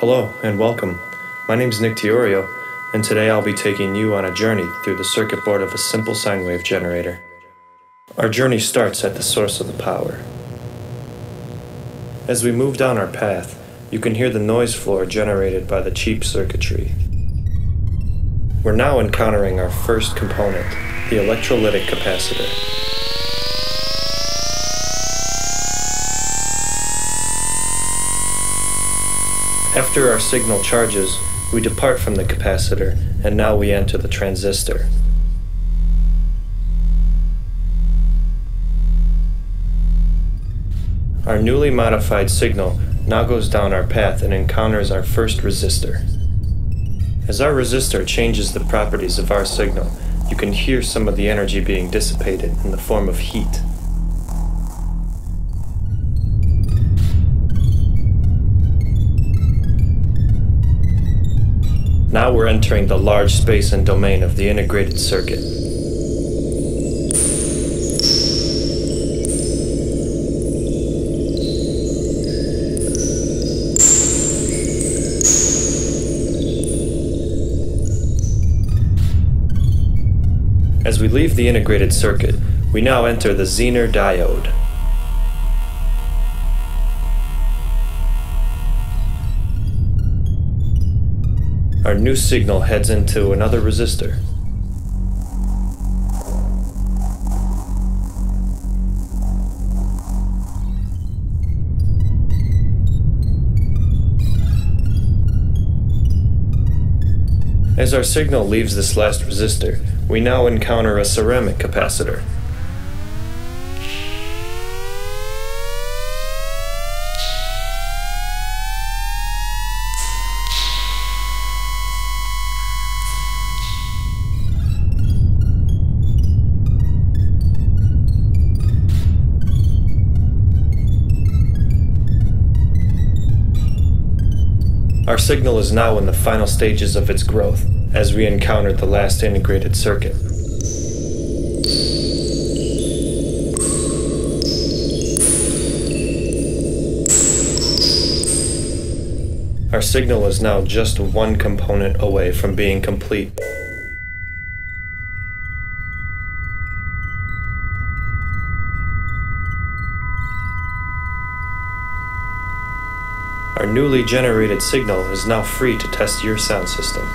Hello and welcome. My name is Nick Diorio, and today I'll be taking you on a journey through the circuit board of a simple sine wave generator. Our journey starts at the source of the power. As we move down our path, you can hear the noise floor generated by the cheap circuitry. We're now encountering our first component, the electrolytic capacitor. After our signal charges, we depart from the capacitor and now we enter the transistor. Our newly modified signal now goes down our path and encounters our first resistor. As our resistor changes the properties of our signal, you can hear some of the energy being dissipated in the form of heat. Now we're entering the large space and domain of the integrated circuit. As we leave the integrated circuit, we now enter the Zener diode. Our new signal heads into another resistor. As our signal leaves this last resistor, we now encounter a ceramic capacitor. Our signal is now in the final stages of its growth as we encountered the last integrated circuit. Our signal is now just one component away from being complete. Our newly generated signal is now free to test your sound system.